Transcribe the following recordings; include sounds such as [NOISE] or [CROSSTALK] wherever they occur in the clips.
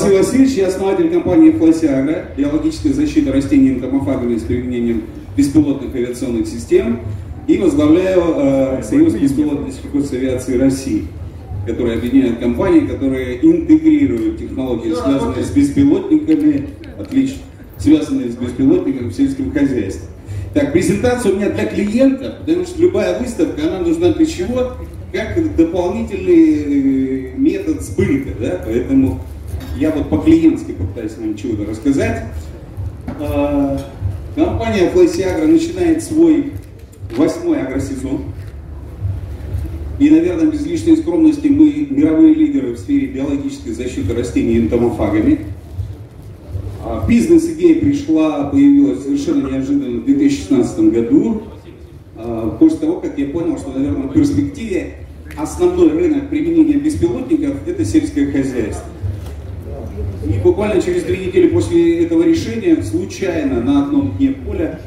Василий Васильевич, я основатель компании Флосиагра, биологическая защита растений энтомофагами с применением беспилотных авиационных систем и возглавляю э, Союз беспилотной сертификации авиации России, который объединяет компании, которые интегрируют технологии, связанные с беспилотниками, отлично, связанные с беспилотниками в сельском хозяйстве. Так, презентация у меня для клиентов, потому что любая выставка, она нужна для чего? Как дополнительный э, метод сбыта, да, поэтому я вот по-клиентски попытаюсь вам чего-то рассказать. А, компания Флэси Агро начинает свой восьмой агросезон. И, наверное, без лишней скромности мы мировые лидеры в сфере биологической защиты растений энтомофагами. А, бизнес-идея пришла, появилась совершенно неожиданно в 2016 году, а, после того, как я понял, что, наверное, в перспективе основной рынок применения беспилотников – это сельское хозяйство. И буквально через две недели после этого решения, случайно на одном дне поля,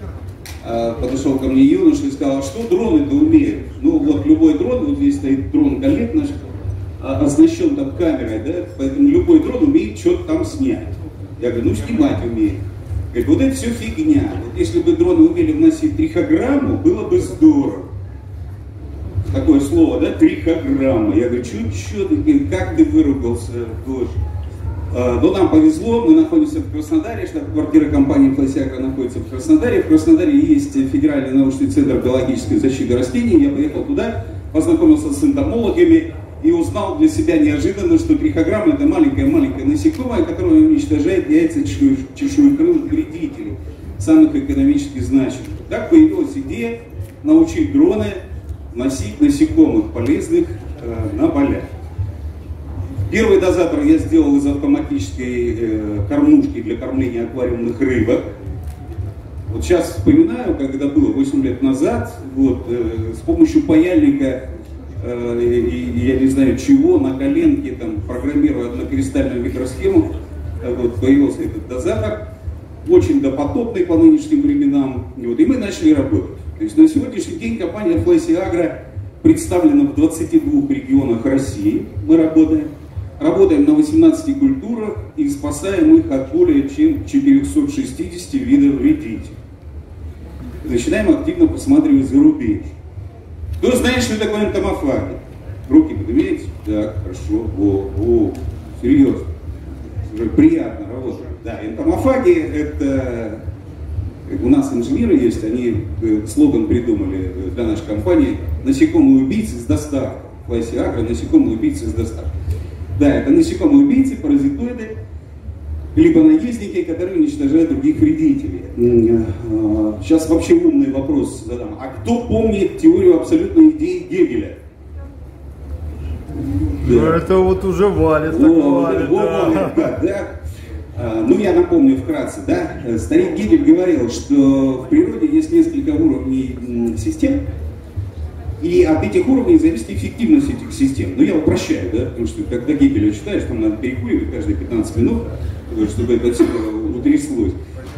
а, подошел ко мне юноша и сказал, «А что дроны-то умеют? Ну вот любой дрон, вот здесь стоит дрон коллег наш, а, оснащен там камерой, да, поэтому любой дрон умеет что-то там снять. Я говорю, ну снимать умеет. Говорит, вот это все фигня. Вот если бы дроны умели вносить трихограмму, было бы здорово. Такое слово, да, трихограмма. Я говорю, что, как ты выругался, Гоша? Э, но нам повезло, мы находимся в Краснодаре, штаб-квартира компании Флосиагра находится в Краснодаре. В Краснодаре есть Федеральный научный центр биологической защиты растений. Я поехал туда, познакомился с энтомологами и узнал для себя неожиданно, что трихограмма это маленькое-маленькое насекомое, которое уничтожает яйца чешуекрылых вредителей, самых экономически значимых. Так появилась идея научить дроны носить насекомых полезных э, на полях. Первый дозатор я сделал из автоматической э, кормушки для кормления аквариумных рыбок. Вот сейчас вспоминаю, это было 8 лет назад, вот, э, с помощью паяльника э, и, я не знаю чего, на коленке, там, программируя однокристальную микросхему, э, вот, появился этот дозатор, очень допотопный по нынешним временам, вот, и мы начали работать. То есть на сегодняшний день компания Flashy Agro представлена в 22 регионах России, мы работаем. Работаем на 18 культурах и спасаем их от более чем 460 видов вредителей. Начинаем активно посматривать за рубеж. Кто знает, что такое энтомофаги? Руки поднимите? Так, хорошо. О, о, серьезно. Уже приятно работать. Да, энтомофаги это у нас инженеры есть, они э, слоган придумали для нашей компании «Насекомые убийцы с доставкой». В агро «Насекомые убийцы с доставкой». Да, это насекомые убийцы, паразитоиды, либо наездники, которые уничтожают других вредителей. Сейчас а, вообще умный вопрос задам. А кто помнит теорию абсолютной идеи Гегеля? Да. Ну, это вот уже валит, так О, валит, да. Валит, да, да. А, ну, я напомню вкратце, да, старик Гегель говорил, что в природе есть несколько уровней систем, и от этих уровней зависит эффективность этих систем. Ну, я упрощаю, да, потому что когда Гегеля читаешь, там надо перекуривать каждые 15 минут, чтобы это все утряслось.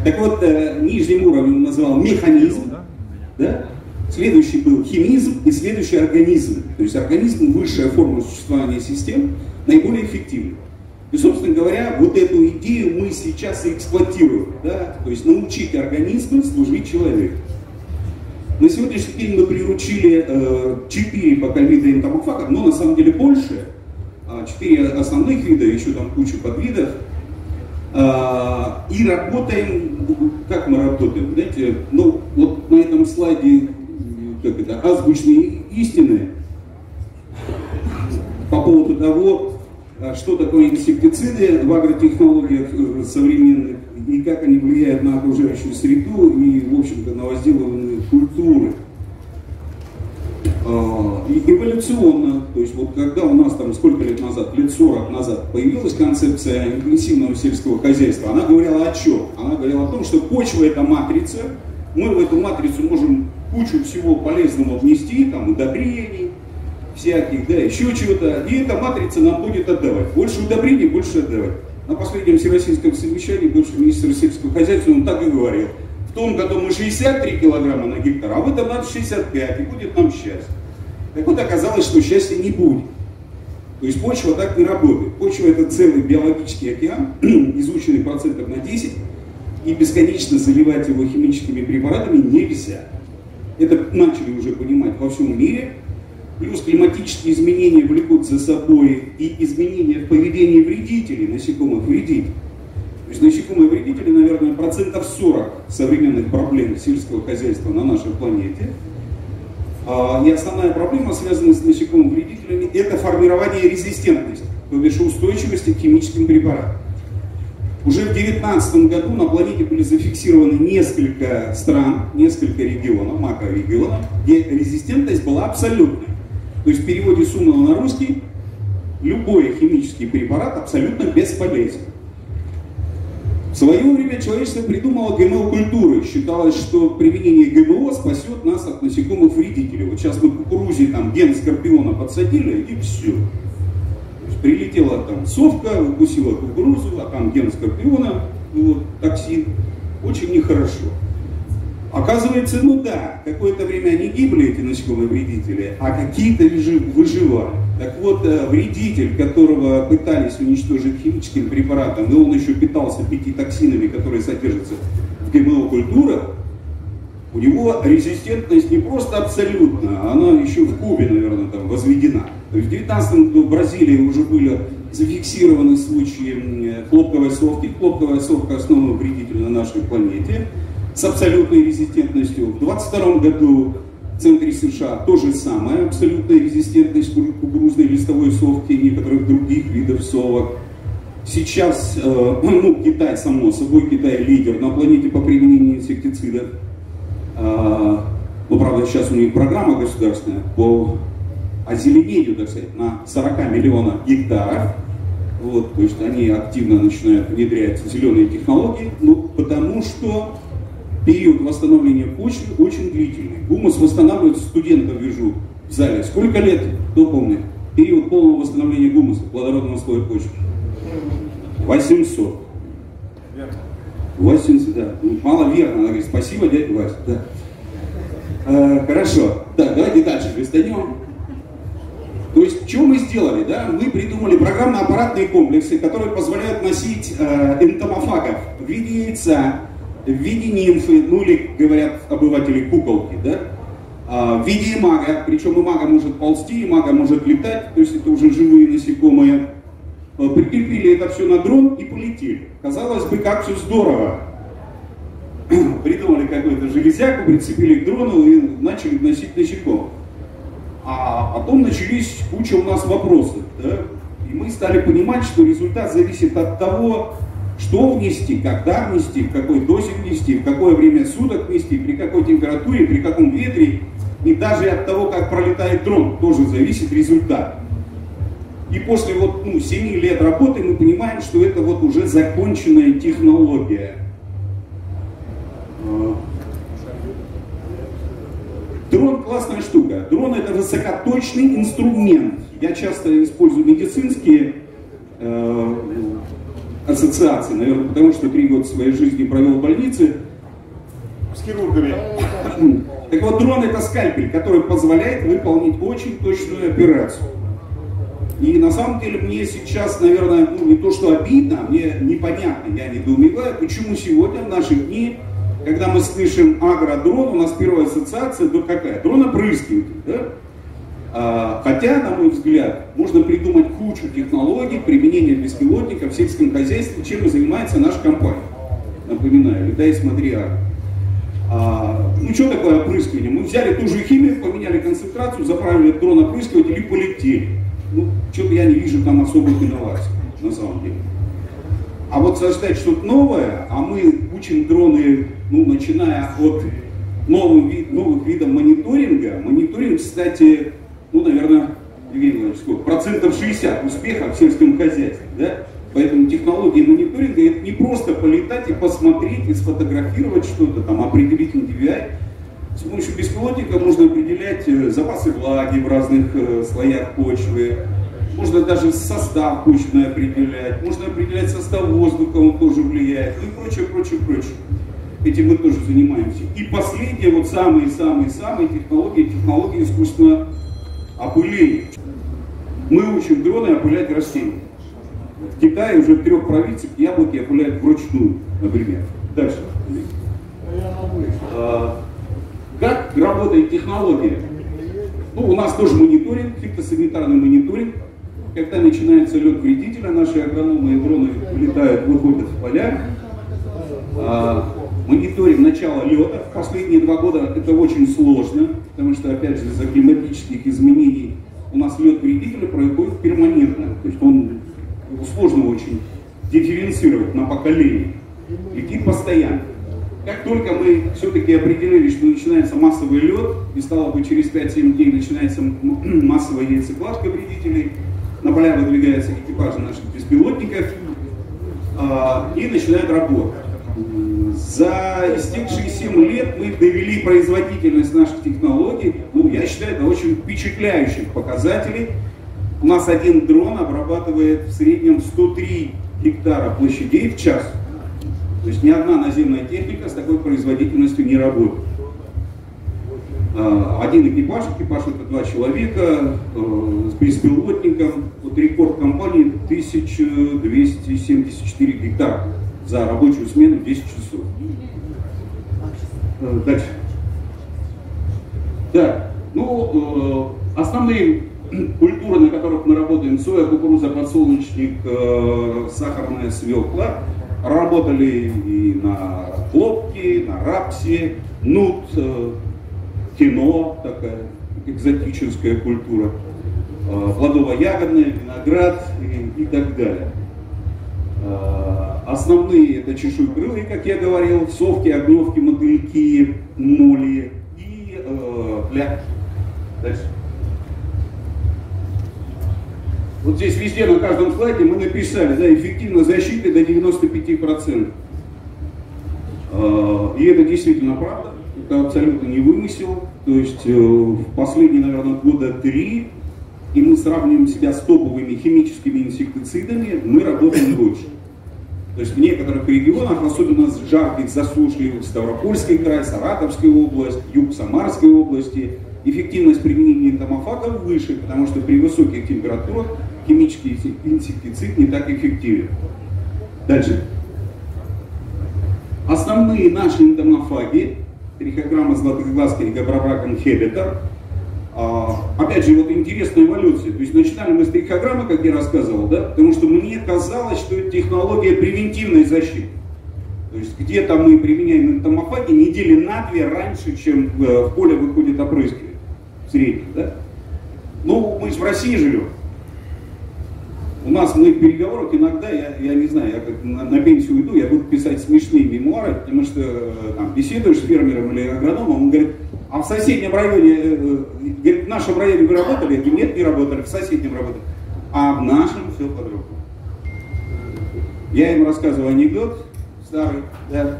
Так вот, э, нижним уровнем он назвал механизм, да, следующий был химизм и следующий организм. То есть организм – высшая форма существования систем, наиболее эффективная. И, собственно говоря, вот эту идею мы сейчас и эксплуатируем, да, то есть научить организму служить человеку. На сегодняшний день мы приручили э, 4 пока вида энтомофагов, но на самом деле больше. 4 а, основных вида, еще там кучу подвидов. А, и работаем, как мы работаем, знаете, ну вот на этом слайде, как это, азбучные истины по поводу того, а, что такое инсектициды в агротехнологиях э, современных и как они влияют на окружающую среду и, в общем-то, на возделывание культуры. А, и эволюционно, то есть вот когда у нас там сколько лет назад, лет 40 назад появилась концепция интенсивного сельского хозяйства, она говорила о чем? Она говорила о том, что почва это матрица, мы в эту матрицу можем кучу всего полезного внести, там удобрений, всяких, да, еще чего-то, и эта матрица нам будет отдавать. Больше удобрений, больше отдавать. На последнем всероссийском совещании бывший министр сельского хозяйства, он так и говорил. В том году мы 63 килограмма на гектар, а в этом надо 65, и будет нам счастье. Так вот оказалось, что счастья не будет. То есть почва так не работает. Почва это целый биологический океан, [CLEARS THROAT] изученный процентов на 10, и бесконечно заливать его химическими препаратами нельзя. Это начали уже понимать во всем мире. Плюс климатические изменения влекут за собой и изменения в поведении вредителей, насекомых вредителей. То есть насекомые вредители, наверное, процентов 40 современных проблем сельского хозяйства на нашей планете. А, и основная проблема, связанная с насекомыми вредителями, это формирование резистентности, то бишь устойчивости к химическим препаратам. Уже в 2019 году на планете были зафиксированы несколько стран, несколько регионов, макрорегионов, где резистентность была абсолютной. То есть в переводе с умного на русский любой химический препарат абсолютно бесполезен. В свое время человечество придумало ГМО-культуры. Считалось, что применение ГМО спасет нас от насекомых вредителей. Вот сейчас мы кукурузе там ген скорпиона подсадили, и все. То есть прилетела там совка, укусила кукурузу, а там ген скорпиона, вот, токсин. Очень нехорошо. Оказывается, ну да, какое-то время они гибли, эти насекомые вредители, а какие-то выживали. Так вот, э, вредитель, которого пытались уничтожить химическим препаратом, и он еще питался пяти токсинами, которые содержатся в ГМО-культурах, у него резистентность не просто абсолютно, она еще в кубе, наверное, там возведена. То есть в 19 году в Бразилии уже были зафиксированы случаи хлопковой совки. Хлопковая совка основной вредитель на нашей планете с абсолютной резистентностью. В 22 году в центре США то же самое, абсолютная резистентность кукурузной листовой совки и некоторых других видов совок. Сейчас, э, [CLEARS THROAT] ну, Китай, само собой, Китай лидер на планете по применению инсектицидов. Э, ну, правда, сейчас у них программа государственная по озеленению, так сказать, на 40 миллионов гектаров. Вот, то есть они активно начинают внедрять зеленые технологии, ну, потому что период восстановления почвы очень длительный. Гумус восстанавливается, студентов вижу в зале. Сколько лет, кто помнит? Период полного восстановления гумуса, плодородного слоя почвы. 800. 80, да. Ну, мало верно, она говорит, спасибо, дядя Вася. Да. Э, хорошо. Так, давайте дальше листанем. То есть, что мы сделали? Да? Мы придумали программно-аппаратные комплексы, которые позволяют носить э, энтомофагов в виде яйца, в виде нимфы, ну или, говорят обыватели, куколки, да, а, в виде мага, причем и мага может ползти, и мага может летать, то есть это уже живые насекомые. А, прикрепили это все на дрон и полетели. Казалось бы, как все здорово. [CLEARS THROAT] Придумали какую-то железяку, прицепили к дрону и начали носить насекомых. А потом начались куча у нас вопросов. Да? И мы стали понимать, что результат зависит от того, что внести, когда внести, в какой дозе внести, в какое время суток внести, при какой температуре, при каком ветре. И даже от того, как пролетает дрон, тоже зависит результат. И после вот, ну, 7 лет работы мы понимаем, что это вот уже законченная технология. Дрон классная штука. Дрон это высокоточный инструмент. Я часто использую медицинские ассоциации, наверное, потому что три года своей жизни провел в больнице с хирургами. [CLEARS THROAT] Так вот, дрон это скальпель, который позволяет выполнить очень точную операцию. И на самом деле мне сейчас, наверное, ну, не то что обидно, а мне непонятно, я недоумеваю, почему сегодня в наши дни, когда мы слышим агродрон, у нас первая ассоциация, да какая? Дрон-опрыскиватель, да? А, хотя, на мой взгляд, можно придумать кучу технологий применения беспилотников в сельском хозяйстве, чем и занимается наша компания. Напоминаю, летай, смотри, а. а, ну что такое опрыскивание? Мы взяли ту же химию, поменяли концентрацию, заправили дрон опрыскиватель и полетели. Ну, что-то я не вижу там особых инноваций, на самом деле. А вот создать что-то новое, а мы учим дроны, ну, начиная от новых, новых видов мониторинга. Мониторинг, кстати, ну, наверное, Евгений сколько? Процентов 60 успеха в сельском хозяйстве, да? Поэтому технология мониторинга это не просто полетать и посмотреть, и сфотографировать что-то, там, определить NDVI. С помощью беспилотника можно определять э, запасы влаги в разных э, слоях почвы, можно даже состав почвы определять, можно определять состав воздуха, он тоже влияет, ну и прочее, прочее, прочее. Этим мы тоже занимаемся. И последнее, вот самые-самые-самые технологии, технологии искусственного опыление. Мы учим дроны опылять растения. В Китае уже в трех провинциях яблоки опыляют вручную, например. Дальше. А, как работает технология? Ну, у нас тоже мониторинг, фитосанитарный мониторинг. Когда начинается лед вредителя, наши агрономы и дроны вылетают, выходят в поля. А, мониторим начало лета. В последние два года это очень сложно, потому что, опять же, из-за климатических изменений у нас лед вредителя происходит перманентно. То есть он сложно очень дифференцировать на поколение. Летит постоянно. Как только мы все-таки определили, что начинается массовый лед, и стало бы через 5-7 дней начинается [CLEARS THROAT] массовая яйцекладка вредителей, на поля выдвигаются экипажи наших беспилотников, а, и начинают работать. За истекшие 7 лет мы довели производительность наших технологий, ну, я считаю, до очень впечатляющих показателей. У нас один дрон обрабатывает в среднем 103 гектара площадей в час. То есть ни одна наземная техника с такой производительностью не работает. А, один экипаж, экипаж это два человека, э, с беспилотником. Вот рекорд компании 1274 гектара за рабочую смену 10 часов. Э, дальше. Да, ну, э, основные [CLEARS THROAT] культуры, на которых мы работаем, соя, кукуруза, подсолнечник, сахарная свекла, работали и на хлопке, на рапсе, нут, кино, такая экзотическая культура, плодово-ягодная, виноград и, и так далее. Основные это чешуекрылые, как я говорил, совки, огневки, мотыльки, моли и э, ля. Дальше. Вот здесь везде на каждом слайде мы написали, да, эффективно защиты до 95%. Э, и это действительно правда это абсолютно не вымысел. То есть э, в последние, наверное, года три, и мы сравниваем себя с топовыми химическими инсектицидами, мы работаем лучше. То есть в некоторых регионах, особенно жарких засушливых, Ставропольский край, Саратовская область, юг Самарской области, эффективность применения томофагов выше, потому что при высоких температурах химический инсектицид не так эффективен. Дальше. Основные наши энтомофаги трихограмма златоглазка и габрабраком хебетер. А, опять же, вот интересная эволюция. То есть начинали мы с трихограммы, как я рассказывал, да, потому что мне казалось, что это технология превентивной защиты. То есть где-то мы применяем энтомофаги недели на две раньше, чем э, в поле выходит опрыскиватель. В среднем, да? Ну, мы же в России живем. У нас в моих переговорах иногда, я, я не знаю, я как на, на пенсию уйду, я буду писать смешные мемуары, потому что э, там, беседуешь с фермером или агрономом, он говорит, а в соседнем районе, э, э, говорит, в нашем районе вы работали? Я говорю, нет, не работали, в соседнем работали. А в нашем все по-другому. Я им рассказываю анекдот старый, да,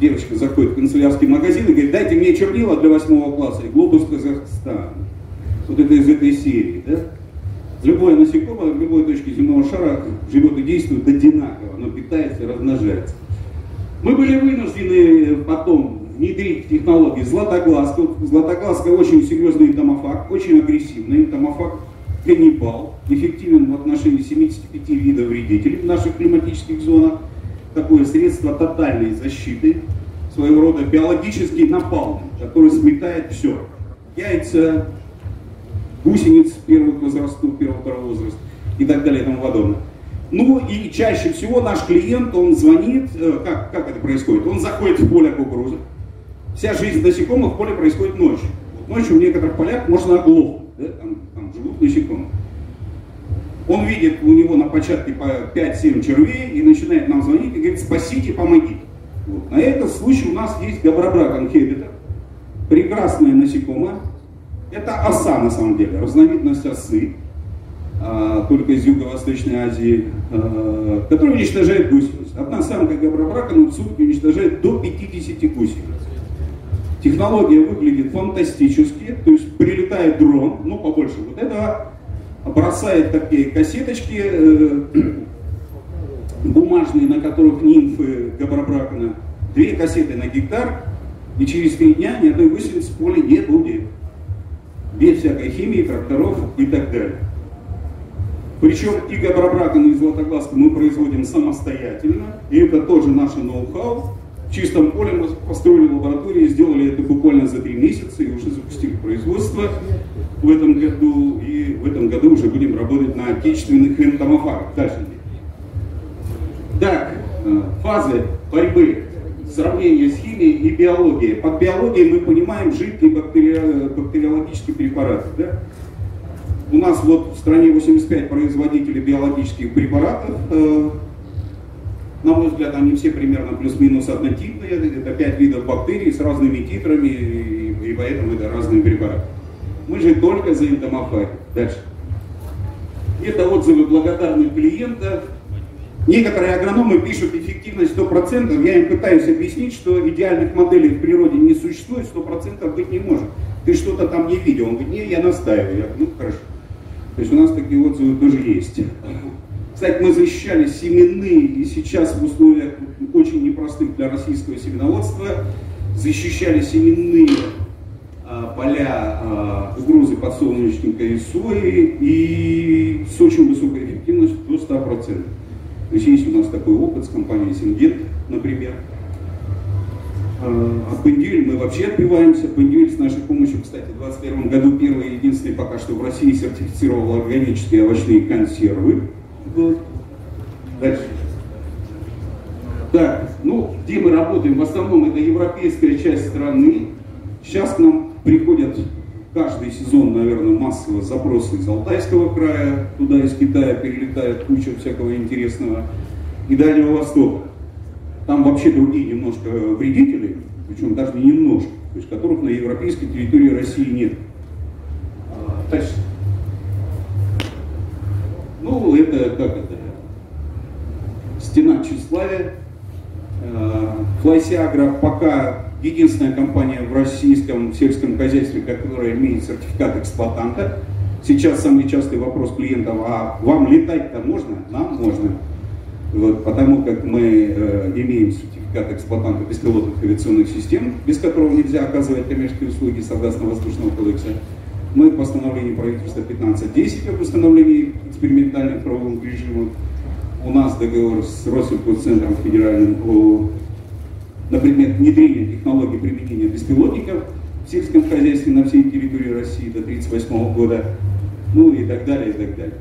девочка заходит в канцелярский магазин и говорит, дайте мне чернила для восьмого класса и глобус Казахстана. Вот это из этой серии, да? Любое насекомое в любой точке земного шара живет и действует одинаково, оно питается и размножается. Мы были вынуждены потом внедрить технологии златоглазка. Златоглазка очень серьезный томофак, очень агрессивный томофак каннибал, эффективен в отношении 75 видов вредителей в наших климатических зонах. Такое средство тотальной защиты, своего рода биологический напалм, который сметает все. Яйца, гусениц первых возрастов, первого-второго возраста и так далее и тому подобное. Ну и чаще всего наш клиент, он звонит, э, как, как это происходит? Он заходит в поле кукурузы. Вся жизнь насекомых в поле происходит ночью. Вот ночью в некоторых полях можно оглохнуть, да? там, там живут насекомые. Он видит у него на початке по 5-7 червей и начинает нам звонить и говорит, спасите, помогите. Вот. На этот случай у нас есть габрабра конхебита, прекрасное насекомое, это оса на самом деле, разновидность осы, а, только из Юго-Восточной Азии, а, которая уничтожает гусениц. Одна самка габробрака в сутки уничтожает до 50 гусениц. Технология выглядит фантастически, то есть прилетает дрон, ну побольше вот этого, бросает такие кассеточки э, бумажные, на которых нимфы габробракана, две кассеты на гектар, и через три дня ни одной гусеницы в поле не будет без всякой химии, тракторов и так далее. Причем и Габрабракану, и Златоглазку мы производим самостоятельно, и это тоже наше ноу-хау. В чистом поле мы построили лабораторию, сделали это буквально за три месяца и уже запустили производство в этом году. И в этом году уже будем работать на отечественных энтомофагах. Дальше. Так, э, фазы борьбы, сравнения с химией и биологией. Под биологией мы понимаем жидкие бактери... бактериологические препараты. Да? У нас вот в стране 85 производителей биологических препаратов. Э, на мой взгляд, они все примерно плюс-минус однотипные. Это 5 видов бактерий с разными титрами, и поэтому это разные препараты. Мы же только за энтомофаги. Дальше. Это отзывы благодарных клиентов. Некоторые агрономы пишут эффективность 100%. Я им пытаюсь объяснить, что идеальных моделей в природе не существует, 100% быть не может. Ты что-то там не видел. Он говорит, не, я настаиваю. Я говорю, ну хорошо. То есть у нас такие отзывы тоже есть. Кстати, мы защищали семенные, и сейчас в условиях очень непростых для российского семеноводства защищали семенные а, поля а, угрозы подсолнечника и сои, и с очень высокой эффективностью до 100%. То есть есть у нас такой опыт с компанией Сингент, например. А, от Бендюэль мы вообще отбиваемся. Бендюэль с нашей помощью, кстати, в 2021 году первый и единственный пока что в России сертифицировал органические овощные консервы. Вот. Дальше. Так, ну, где мы работаем? В основном это европейская часть страны. Сейчас к нам приходят каждый сезон, наверное, массово запросы из Алтайского края, туда из Китая перелетает куча всякого интересного, и Дальнего Востока. Там вообще другие немножко вредители, причем даже не немножко, то есть которых на европейской территории России нет. А. Ну, это как это? Стена тщеславия. Флайсиагра пока единственная компания в российском сельском хозяйстве, которая имеет сертификат эксплуатанта. Сейчас самый частый вопрос клиентов, а вам летать-то можно? Нам можно. Вот, потому как мы э, имеем сертификат эксплуатанта беспилотных авиационных систем, без которого нельзя оказывать коммерческие услуги согласно Воздушного кодекса. Мы в правительства 1510 об установлении экспериментальных правовых режимов. У нас договор с Россельхозцентром федеральным о, на предмет внедрения технологий применения беспилотников в сельском хозяйстве на всей территории России до 1938 года, ну и так далее, и так далее.